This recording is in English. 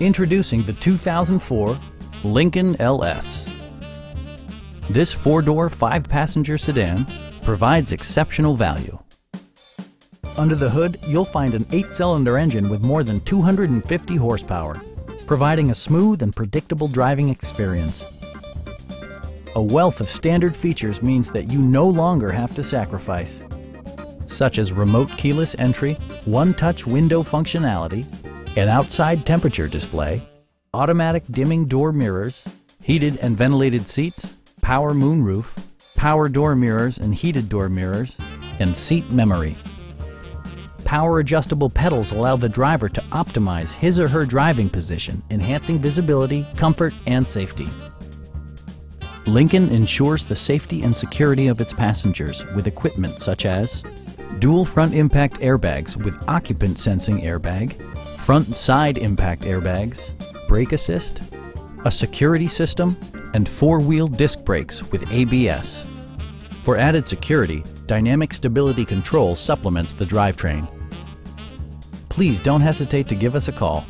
Introducing the 2004 Lincoln LS. This four-door, five-passenger sedan provides exceptional value. Under the hood, you'll find an eight-cylinder engine with more than 250 horsepower, providing a smooth and predictable driving experience. A wealth of standard features means that you no longer have to sacrifice, such as remote keyless entry, one-touch window functionality, an outside temperature display, automatic dimming door mirrors, heated and ventilated seats, power moonroof, power door mirrors and heated door mirrors, and seat memory. Power adjustable pedals allow the driver to optimize his or her driving position, enhancing visibility, comfort, and safety. Lincoln ensures the safety and security of its passengers with equipment such as dual front impact airbags with occupant sensing airbag, front side impact airbags, brake assist, a security system, and four-wheel disc brakes with ABS. For added security, Dynamic Stability Control supplements the drivetrain. Please don't hesitate to give us a call